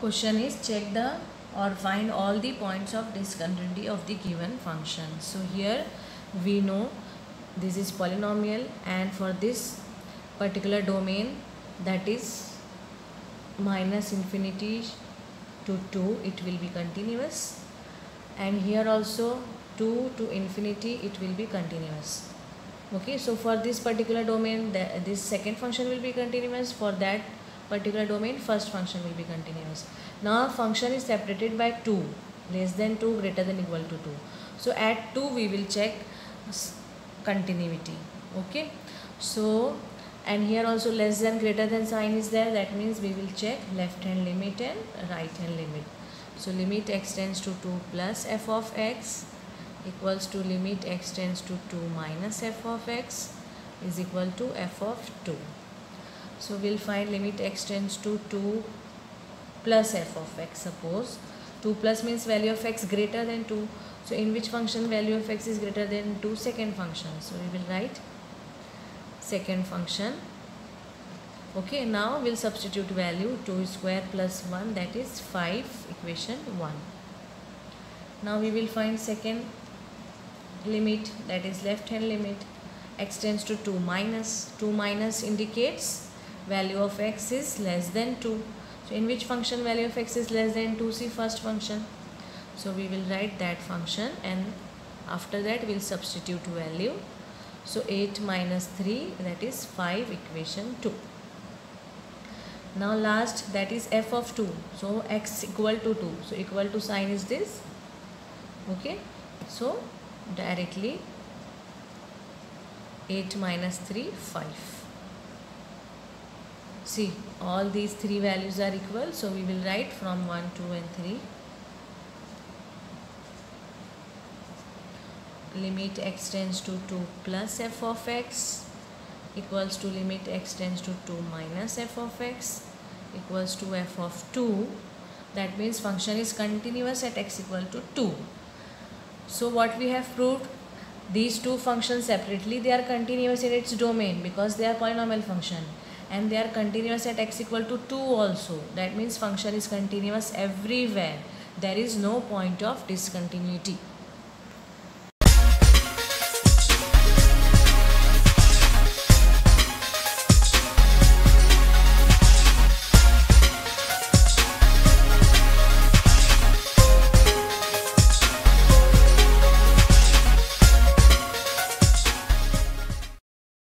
Question is check the or find all the points of discontinuity of the given function. So here we know this is polynomial and for this particular domain that is minus infinity to 2 it will be continuous. And here also 2 to infinity it will be continuous. Okay so for this particular domain the, this second function will be continuous. For that particular domain first function will be continuous. Now function is separated by 2 less than 2 greater than equal to 2 so at 2 we will check continuity okay? So and here also less than greater than sign is there. That means we will check left hand limit and right hand limit. So limit x tends to 2 plus f of x equals to limit x tends to 2 minus f of x is equal to f of 2 so we'll find limit x tends to 2 plus f of x suppose. 2 plus means value of x greater than 2 so in which function value of x is greater than 2 second function. So we will write second function. Okay now we'll substitute value 2 square plus 1 that is 5 equation 1 now we will find second limit that is left hand limit x tends to 2 minus 2 minus indicates value of x is less than 2 so in which function value of x is less than 2 see first function. So we will write that function and after that we'll substitute value. So 8 minus 3 that is 5 equation 2 now last that is f of 2 so x equal to 2 so equal to sign is this. Okay. So directly 8 minus 3 5 see all these three values are equal so we will write from 1 2 and 3 limit x tends to 2 plus f of x equals to limit x tends to 2 minus f of x equals to f of 2 that means function is continuous at x equal to 2 so what we have proved? These two functions separately they are continuous in its domain because they are polynomial function and they are continuous at x equal to 2 also. That means function is continuous everywhere. There is no point of discontinuity